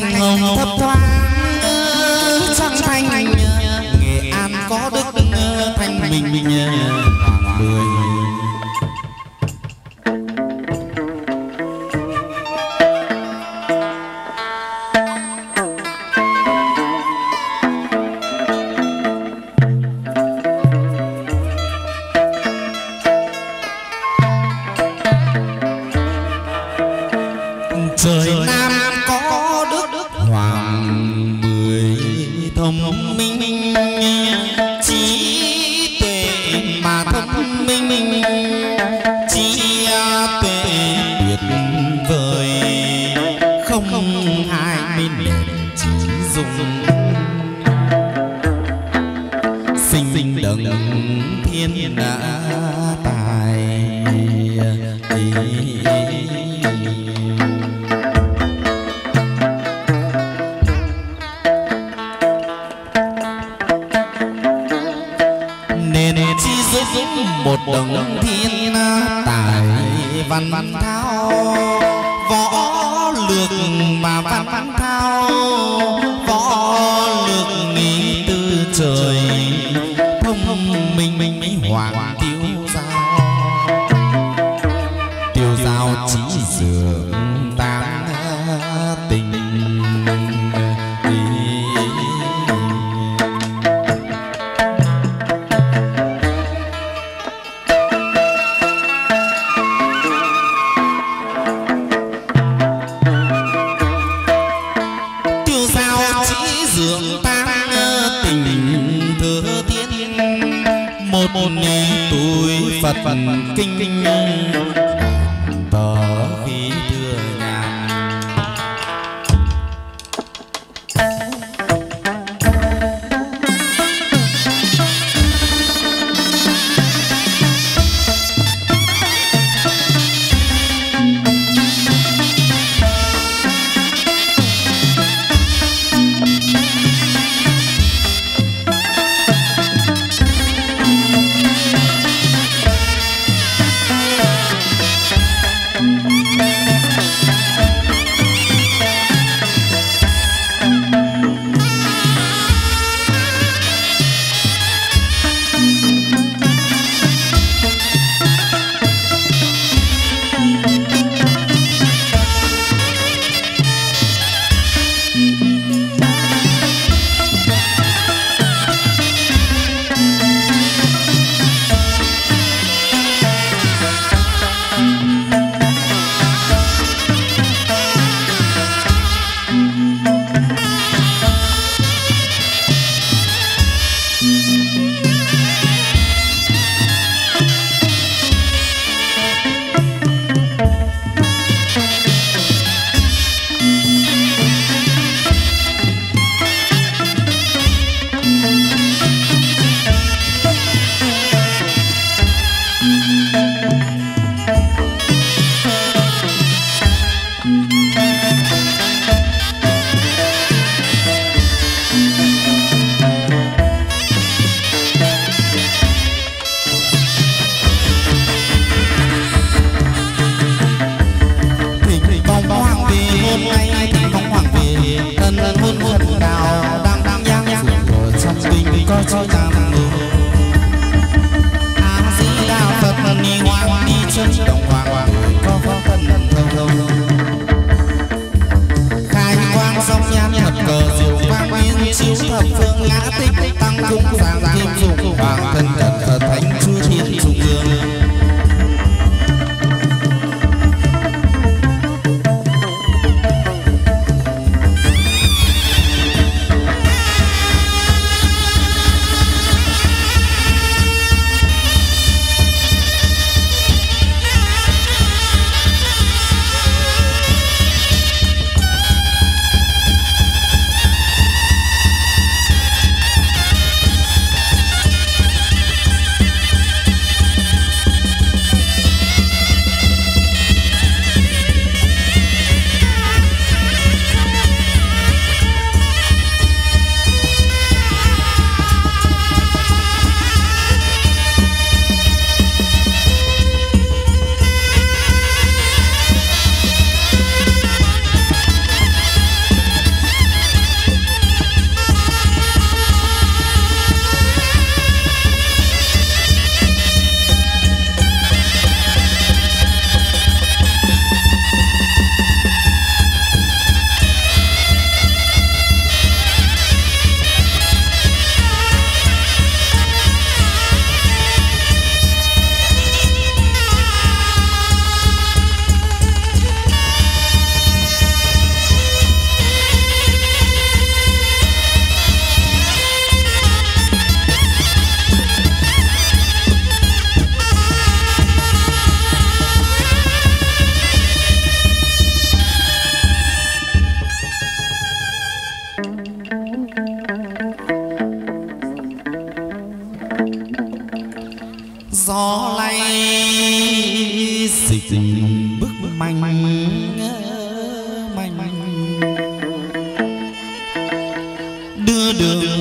thành hồng thấp thoáng 慢慢。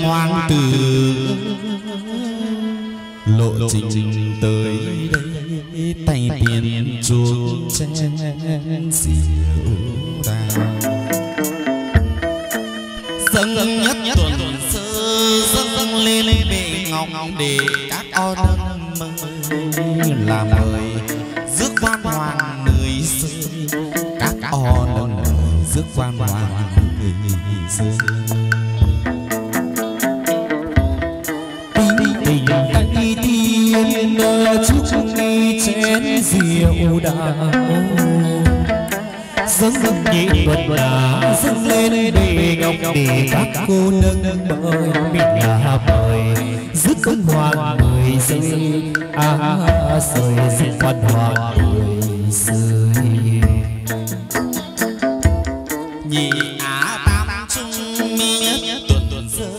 Hoàng tử lộ trình tới đây tay tiền chuông chen rượu ta. Dâng nhất tuần sơ dâng lên bệ ngọc để các con mời làm lời rước quan hoàng người xưa, các con rước quan hoàng người xưa. Yêu đã dâng dâng nhị tuần đã dâng lên bề ngọc để các cô nâng mời mình là mời dứt cơn hoàng mười rơi à, à, à, à rơi dứt quan hoàng mười rơi nhị á tam trung mi nhất, tuần tuần sơ.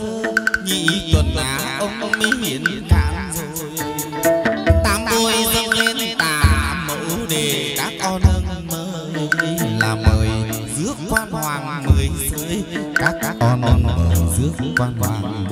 Nhị tuần á ông mi hiển mời rước quan hoàng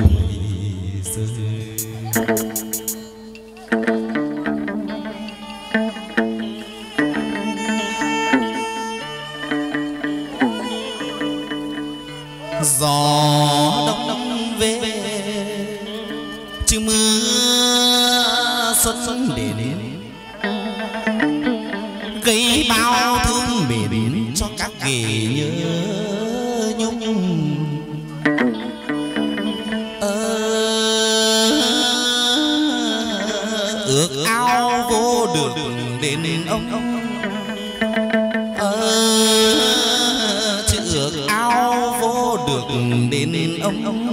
ước vô được đến ông? Ông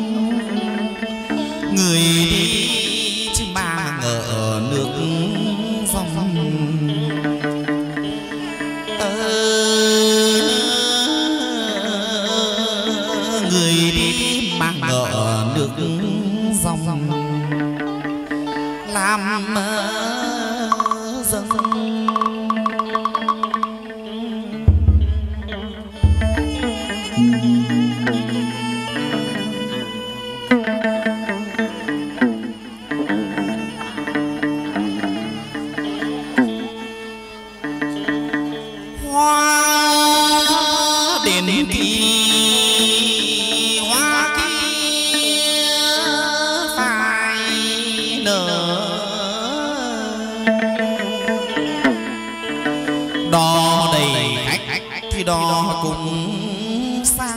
người đi chứ mà ngờ nước dòng ờ, người đi mà ngờ nước dòng làm mơ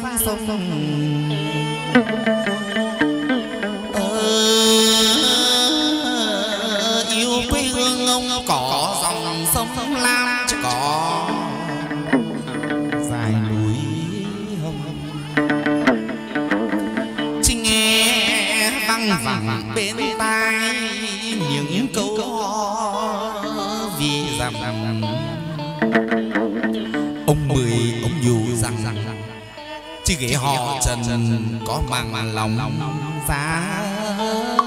sang sông trần có màng lòng giá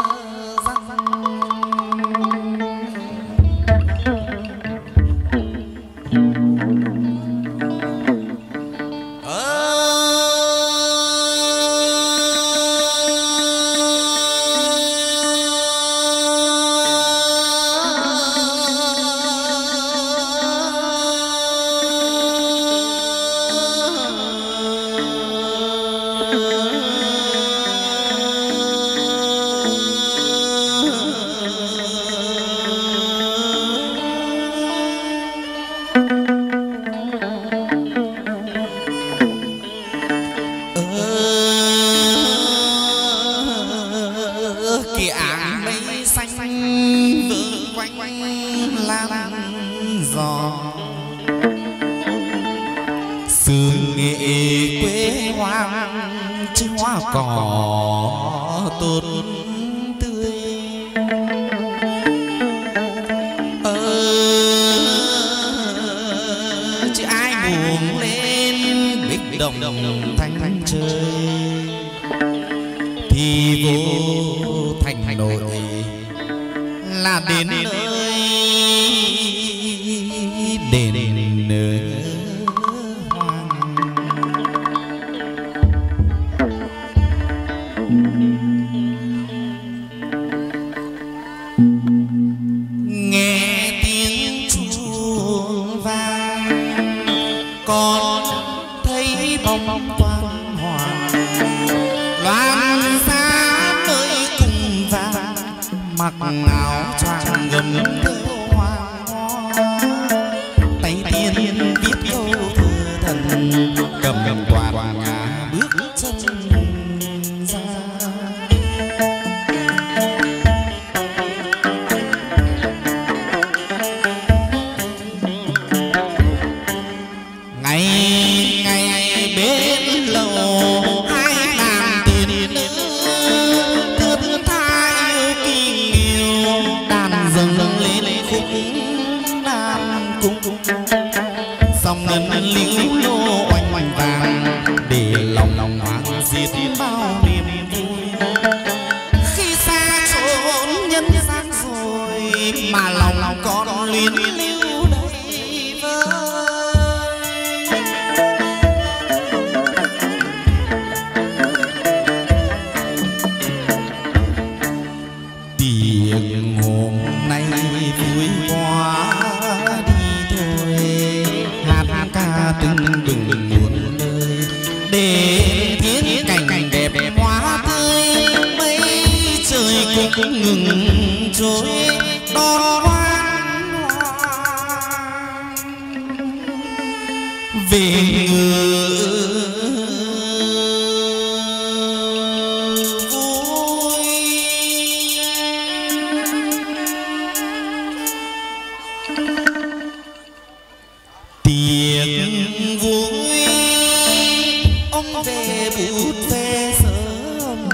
ông về bút về sớm.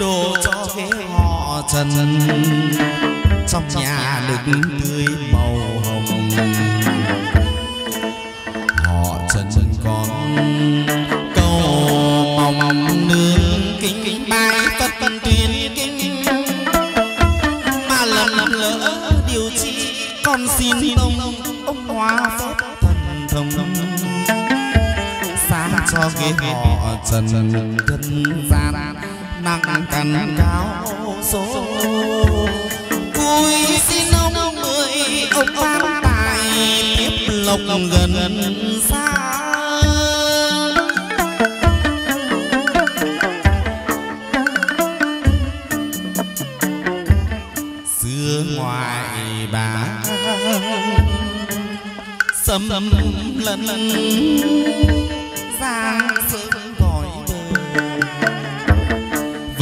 Đồ cho cái họ trần. trong nhà được tươi màu hồng kiếp họ trần nhân gian nặng cằn cao số. Vui xin ông mười ông ban tài tiếp lộc gần xa. Xưa ngoài sấm lần lần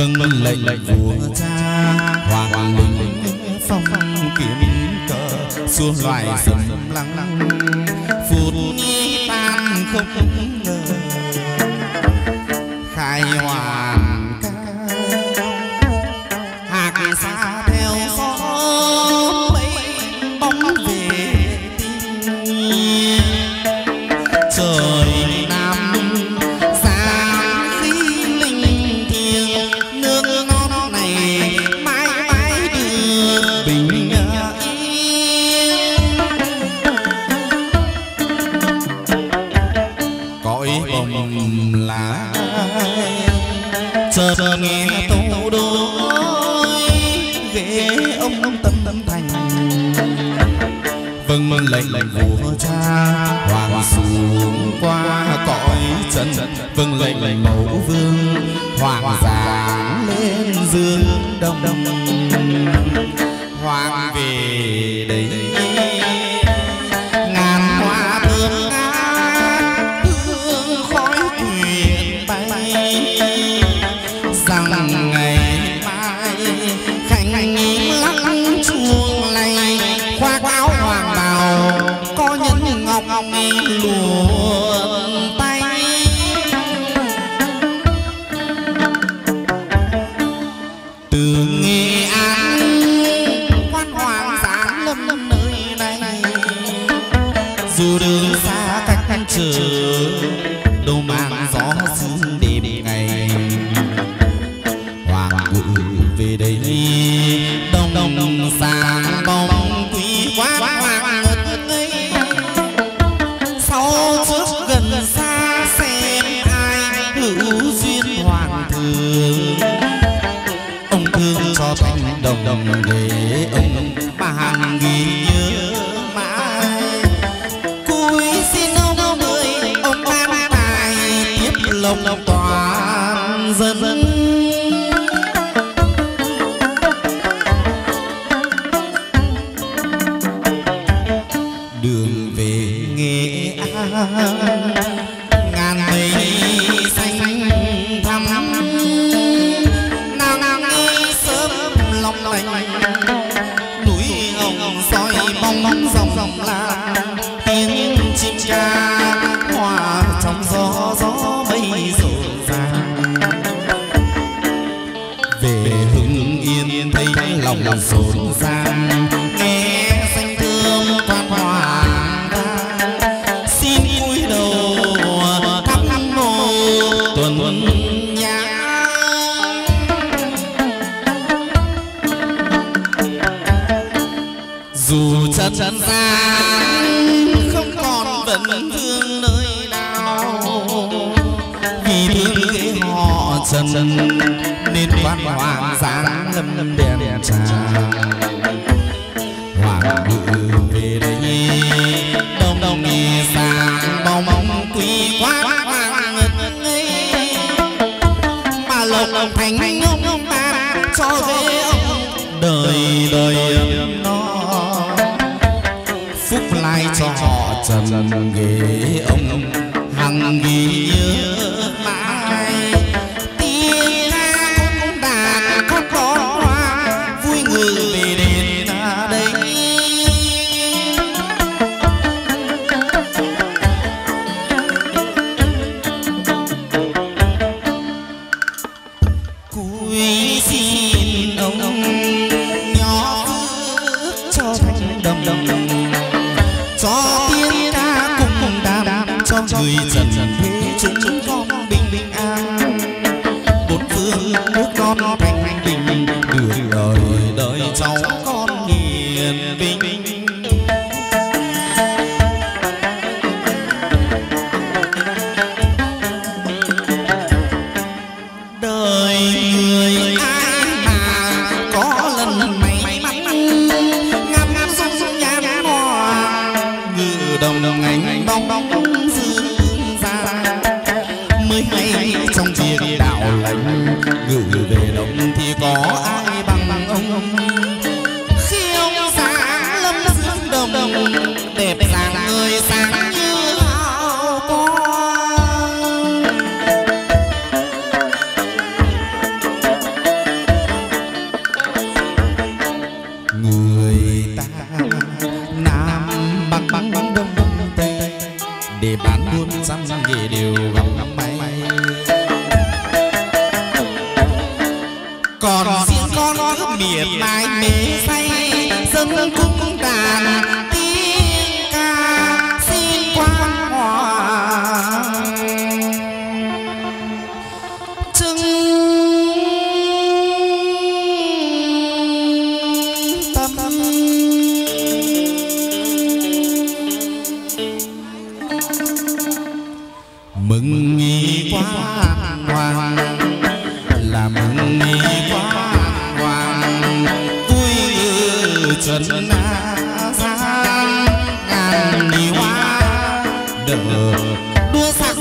vâng lệnh vua cha. Hoàng linh phong kiếm cờ xua loài sầm lăng phút tan không ngờ. Khai hòa trần vâng lệnh mẫu vương hoàng giáng lên dương đông. Hoàng 梦里。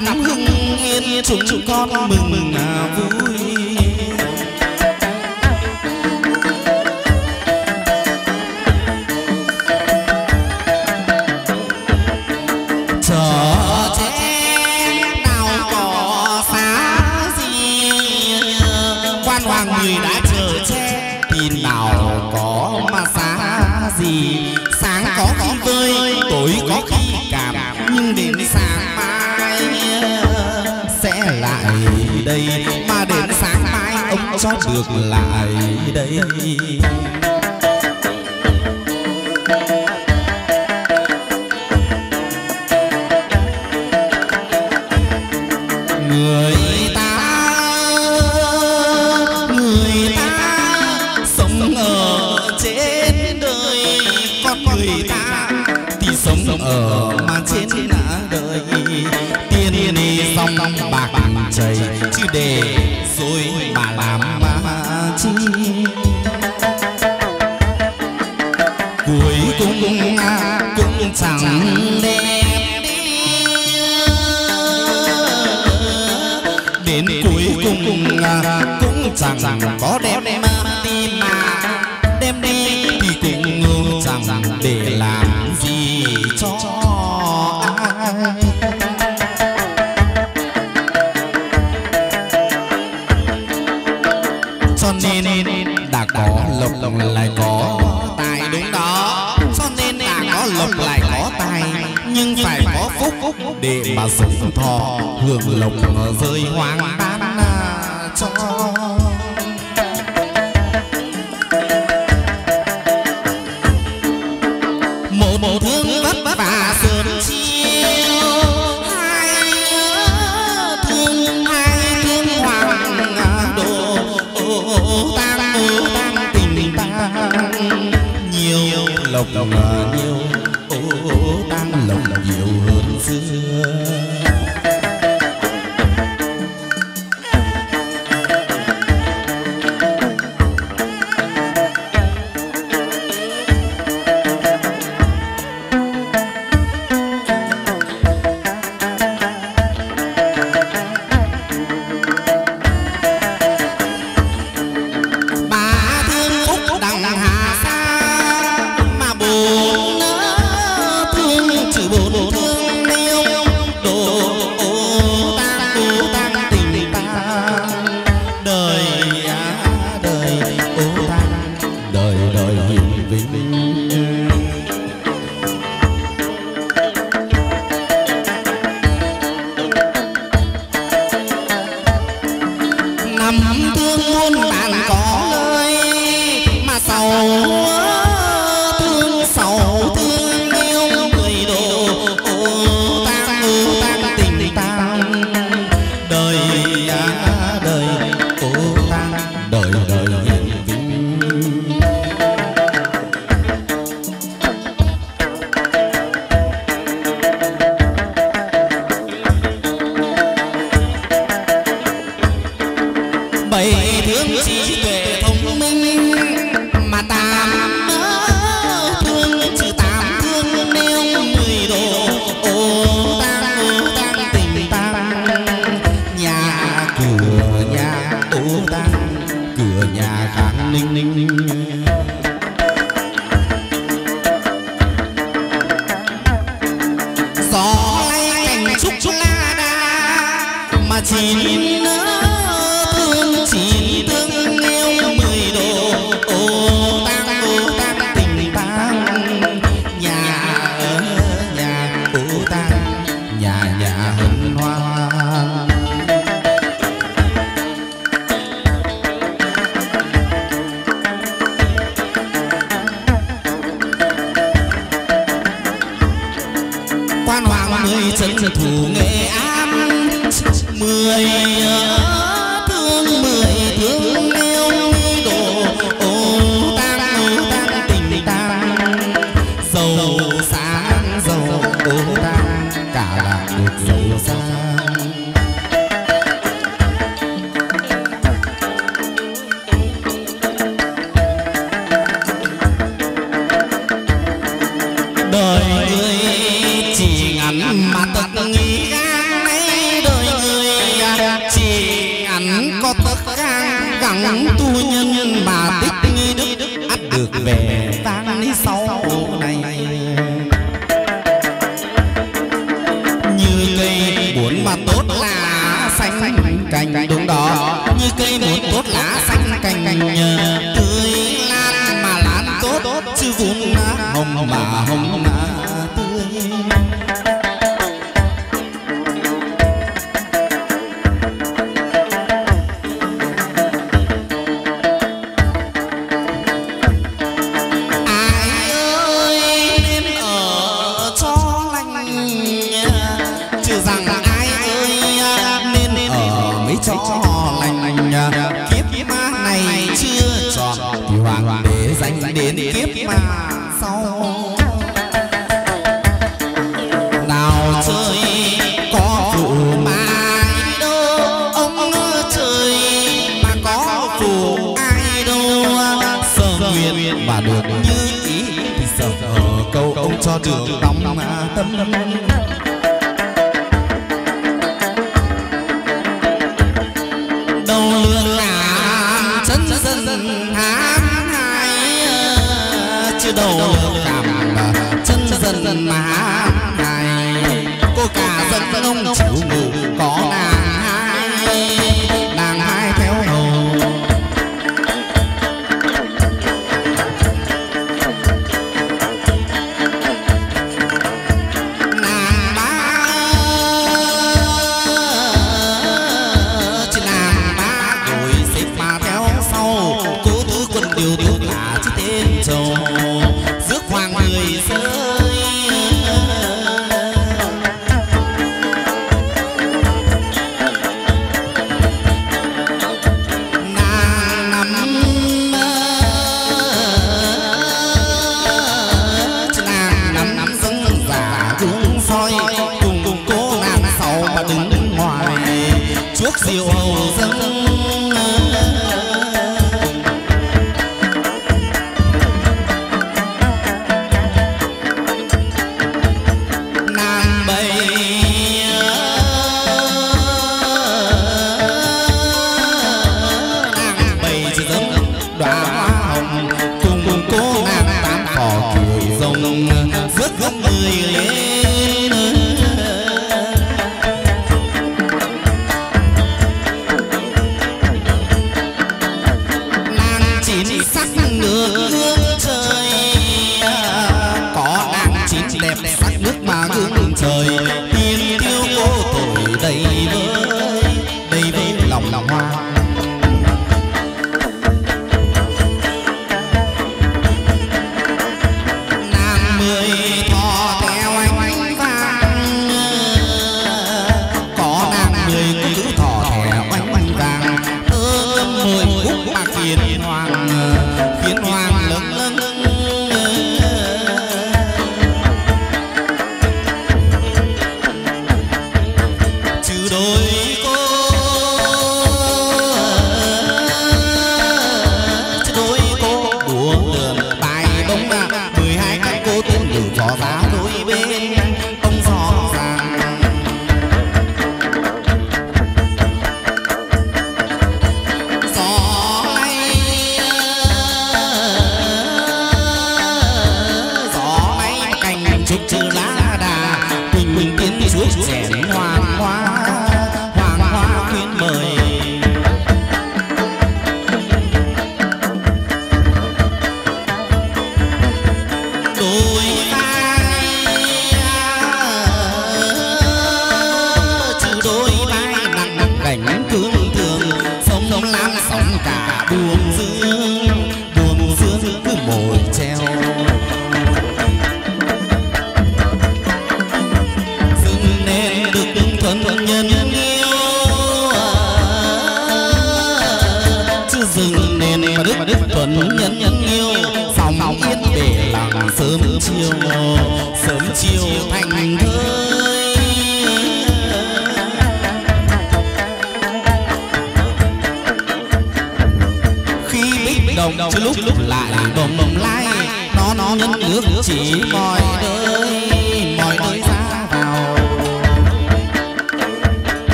ra hưng yên chúng chúng con mừng mừng à vui cho được lại. Đây? tiên xong bạc chảy chứ để rồi bà làm mà chi. Cuối cùng à, cũng chẳng đẹp đến. Cuối cùng à, cũng chẳng có đẹp sống thọ hưởng lộc rơi hoang tan à, cho. Mộ mộ thương vất vả sườn chiêu hai thương hai thương hoàng à, đồ tang tang tình tang nhiều lộc tan lòng nhiều hơn xưa. thương muôn bạn có nơi mà sầu Martin. Martin. đẳng tu nhân bà tích nghi đức ắt được về vang lý sau này. Như cây buồn mà tốt là xanh cành, đúng đó. Như cây muốn tốt lá xanh cành tươi lan mà lan tốt. Chứ vốn hồng mà hồng mà cho trường đồng tâm đâu lương là chân dân hám hai chưa đâu cảm chân dân mà hai cô cả dân ông chịu ngủ